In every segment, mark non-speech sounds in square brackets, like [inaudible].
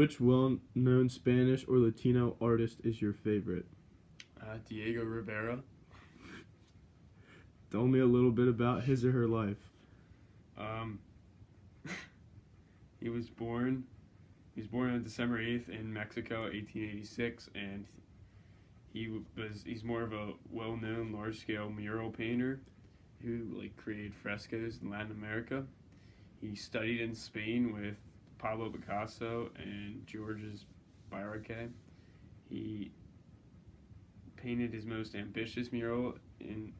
Which well-known Spanish or Latino artist is your favorite? Uh, Diego Rivera. [laughs] Tell me a little bit about his or her life. Um, [laughs] he was born. He was born on December eighth in Mexico, eighteen eighty six, and he was. He's more of a well known large scale mural painter, who like created frescoes in Latin America. He studied in Spain with Pablo Picasso and Georges Braque. He painted his most ambitious mural in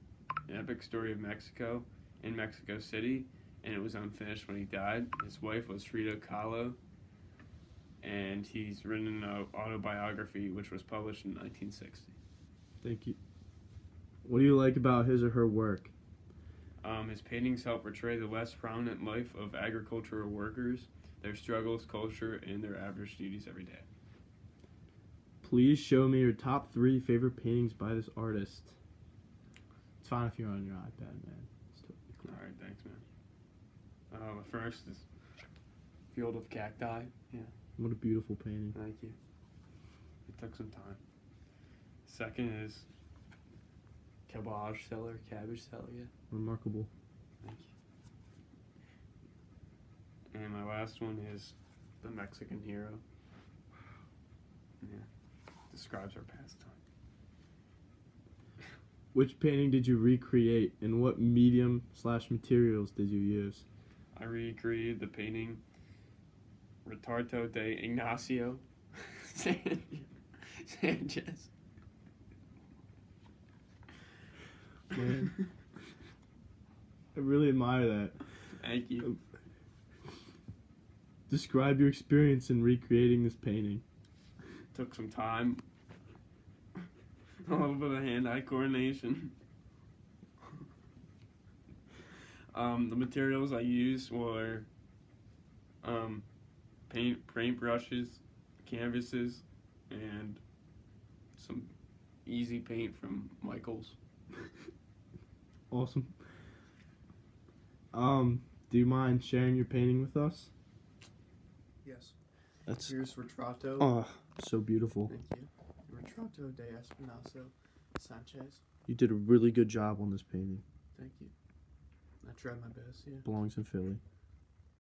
an Epic Story of Mexico in Mexico City, and it was unfinished when he died. His wife was Frida Kahlo, and he's written an autobiography which was published in 1960. Thank you. What do you like about his or her work? Um, his paintings help portray the less prominent life of agricultural workers, their struggles, culture, and their average duties every day. Please show me your top three favorite paintings by this artist. It's fine if you're on your iPad, man. It's totally cool. All right, thanks, man. Uh, the first is Field of Cacti. Yeah, What a beautiful painting. thank you. It took some time. Second is Cabbage seller, Cabbage seller, Yeah, Remarkable. thank you. And my last one is the Mexican Hero. Yeah, describes our pastime. Which painting did you recreate and what medium slash materials did you use? I recreated the painting Retardo de Ignacio [laughs] Sanchez. Man. [laughs] I really admire that. Thank you. Describe your experience in recreating this painting. Took some time. [laughs] A little bit of hand-eye coordination. [laughs] Um, the materials I used were um, paint, paint brushes, canvases, and some easy paint from Michaels. Awesome. Um, do you mind sharing your painting with us? Yes. That's Here's Retrato. oh, so beautiful. Thank you. Retrato de Espinazo Sanchez. You did a really good job on this painting. Thank you. I tried my best, yeah. Belongs in Philly.